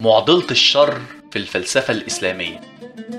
معضلة الشر في الفلسفة الإسلامية.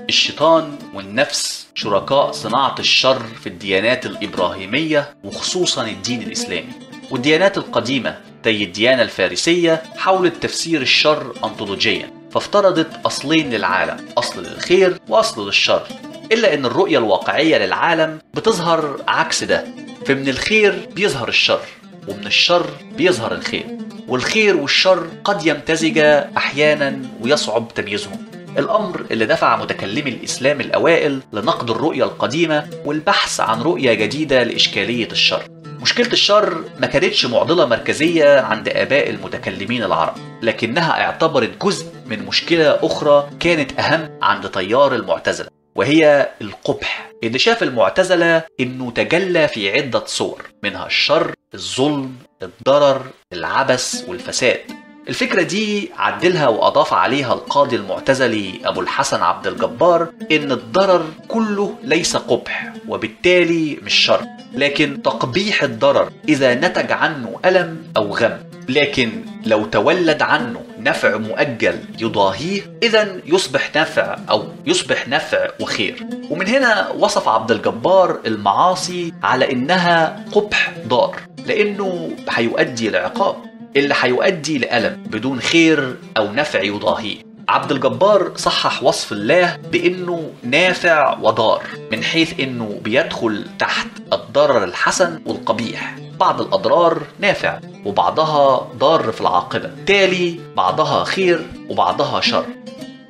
الشيطان والنفس شركاء صناعة الشر في الديانات الإبراهيمية وخصوصا الدين الإسلامي. والديانات القديمة زي الديانة الفارسية حاولت تفسير الشر أنطولوجيا فافترضت أصلين للعالم أصل للخير وأصل للشر. إلا أن الرؤية الواقعية للعالم بتظهر عكس ده فمن الخير بيظهر الشر ومن الشر بيظهر الخير. والخير والشر قد يمتزجا أحيانا ويصعب تمييزهم الأمر اللي دفع متكلمي الإسلام الأوائل لنقد الرؤية القديمة والبحث عن رؤية جديدة لإشكالية الشر. مشكلة الشر ما كانتش معضلة مركزية عند آباء المتكلمين العرب لكنها اعتبرت جزء من مشكلة أخرى كانت أهم عند تيار المعتزلة وهي القبح. اللي شاف المعتزلة إنه تجلى في عدة صور منها الشر الظلم الضرر العبث والفساد. الفكرة دي عدلها وأضاف عليها القاضي المعتزلي أبو الحسن عبد الجبار إن الضرر كله ليس قبح وبالتالي مش شر لكن تقبيح الضرر إذا نتج عنه ألم أو غم. لكن لو تولد عنه نفع مؤجل يضاهيه إذا يصبح نفع أو يصبح نفع وخير. ومن هنا وصف عبد الجبار المعاصي على إنها قبح ضار. لأنه هيؤدي لعقاب اللي هيؤدي لألم بدون خير أو نفع يضاهيه. عبد الجبار صحح وصف الله بإنه نافع وضار من حيث إنه بيدخل تحت الضرر الحسن والقبيح. بعض الأضرار نافع وبعضها ضار في العاقبة. تالي بعضها خير وبعضها شر.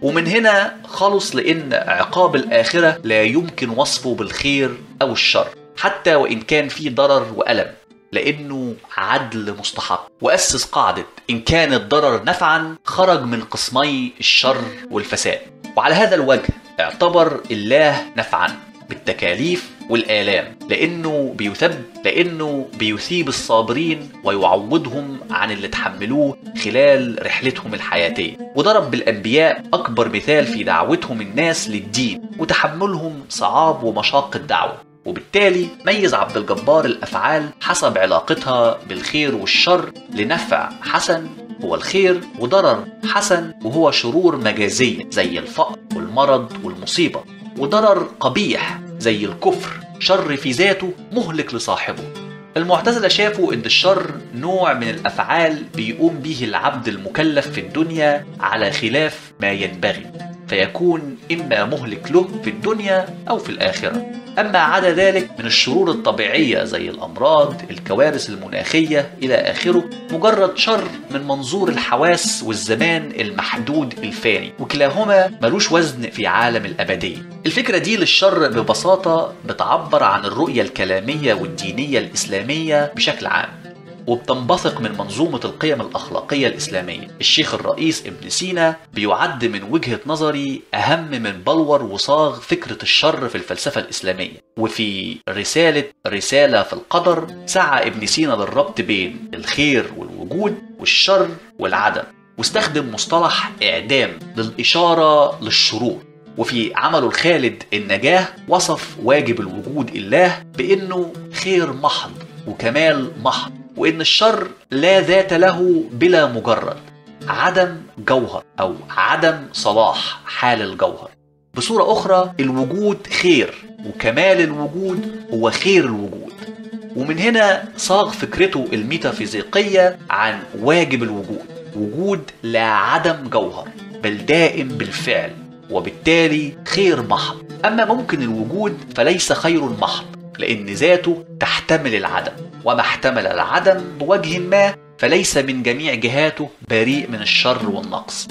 ومن هنا خلص لإن عقاب الآخرة لا يمكن وصفه بالخير أو الشر حتى وإن كان فيه ضرر وألم. لأنه عدل مستحق وأسس قاعدة إن كان الضرر نفعا خرج من قسمي الشر والفساد. وعلى هذا الوجه اعتبر الله نفعا بالتكاليف والآلام. لأنه بيثب لأنه بيثيب الصابرين ويعوضهم عن اللي تحملوه خلال رحلتهم الحياتية. وضرب بالأنبياء أكبر مثال في دعوتهم الناس للدين وتحملهم صعاب ومشاق الدعوة. وبالتالي ميز عبد الجبار الأفعال حسب علاقتها بالخير والشر لنفع حسن هو الخير وضرر حسن وهو شرور مجازيه زي الفقر والمرض والمصيبة وضرر قبيح زي الكفر شر في ذاته مهلك لصاحبه المعتزلة شافوا إن الشر نوع من الأفعال بيقوم به العبد المكلف في الدنيا على خلاف ما ينبغي فيكون إما مهلك له في الدنيا أو في الآخرة. أما عدا ذلك من الشرور الطبيعية زي الأمراض الكوارث المناخية إلى آخره مجرد شر من منظور الحواس والزمان المحدود الفاني. وكلاهما ملوش وزن في عالم الأبدية. الفكرة دي للشر ببساطة بتعبر عن الرؤية الكلامية والدينية الإسلامية بشكل عام. وبتنبثق من منظومة القيم الأخلاقية الإسلامية. الشيخ الرئيس ابن سينا بيعد من وجهة نظري أهم من بلور وصاغ فكرة الشر في الفلسفة الإسلامية. وفي رسالة رسالة في القدر سعى ابن سينا للربط بين الخير والوجود والشر والعدم واستخدم مصطلح إعدام للإشارة للشرور. وفي عمله الخالد النجاة وصف واجب الوجود الله بأنه خير محض وكمال محض. وإن الشر لا ذات له بلا مجرد عدم جوهر أو عدم صلاح حال الجوهر. بصورة أخرى الوجود خير وكمال الوجود هو خير الوجود. ومن هنا صاغ فكرته الميتافيزيقية عن واجب الوجود وجود لا عدم جوهر بل دائم بالفعل وبالتالي خير محض. أما ممكن الوجود فليس خير محض لأن ذاته تحتمل العدم. وما احتمل العدم بوجه ما فليس من جميع جهاته بريء من الشر والنقص.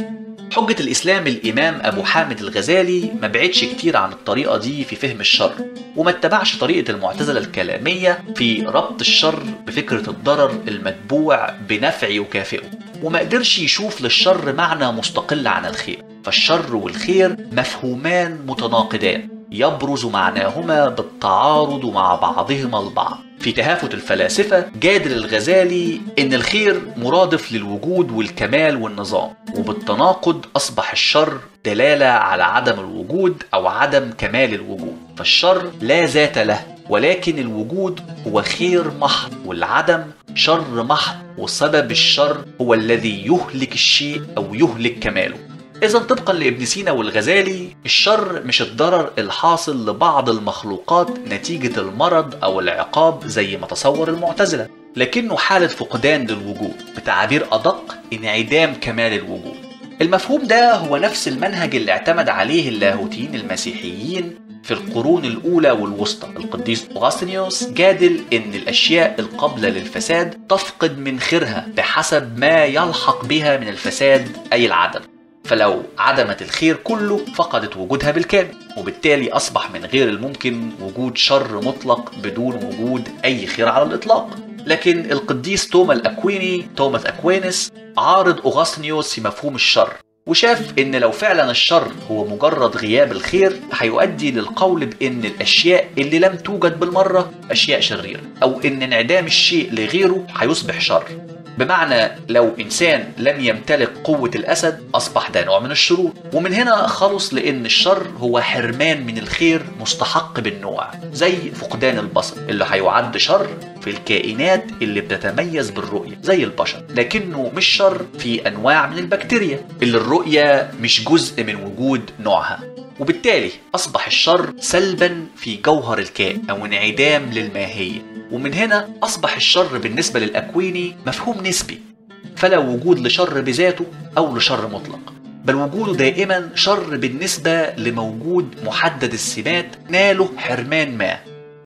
حجة الإسلام الإمام أبو حامد الغزالي ما بعدش كتير عن الطريقة دي في فهم الشر وما اتبعش طريقة المعتزلة الكلامية في ربط الشر بفكرة الضرر المتبوع بنفع يكافئه وما قدرش يشوف للشر معنى مستقل عن الخير فالشر والخير مفهومان متناقضان يبرز معناهما بالتعارض مع بعضهما البعض. في تهافت الفلاسفة جادل الغزالي إن الخير مرادف للوجود والكمال والنظام وبالتناقض أصبح الشر دلالة على عدم الوجود أو عدم كمال الوجود. فالشر لا ذات له ولكن الوجود هو خير محض والعدم شر محض وسبب الشر هو الذي يهلك الشيء أو يهلك كماله. إذا طبقا لابن سينا والغزالي الشر مش الضرر الحاصل لبعض المخلوقات نتيجة المرض أو العقاب زي ما تصور المعتزلة. لكنه حالة فقدان للوجود بتعابير أدق انعدام كمال الوجود. المفهوم ده هو نفس المنهج اللي اعتمد عليه اللاهوتيين المسيحيين في القرون الأولى والوسطى. القديس أوغسطينيوس جادل إن الأشياء القابلة للفساد تفقد من خيرها بحسب ما يلحق بها من الفساد أي العدم فلو عدمت الخير كله فقدت وجودها بالكامل. وبالتالي أصبح من غير الممكن وجود شر مطلق بدون وجود أي خير على الإطلاق. لكن القديس توما الأكويني توماس أكوينس عارض أوغسطينيوس في مفهوم الشر وشاف إن لو فعلا الشر هو مجرد غياب الخير هيؤدي للقول بإن الأشياء اللي لم توجد بالمرة أشياء شريرة أو إن انعدام الشيء لغيره هيصبح شر. بمعنى لو إنسان لم يمتلك قوة الأسد أصبح ده نوع من الشرور. ومن هنا خلص لأن الشر هو حرمان من الخير مستحق بالنوع زي فقدان البصر اللي هيعد شر في الكائنات اللي بتتميز بالرؤية زي البشر. لكنه مش شر في أنواع من البكتيريا اللي الرؤية مش جزء من وجود نوعها. وبالتالي أصبح الشر سلبا في جوهر الكائن أو انعدام للماهية. ومن هنا أصبح الشر بالنسبة للأكويني مفهوم نسبي فلا وجود لشر بذاته أو لشر مطلق بل وجوده دائما شر بالنسبة لموجود محدد السمات ناله حرمان ما.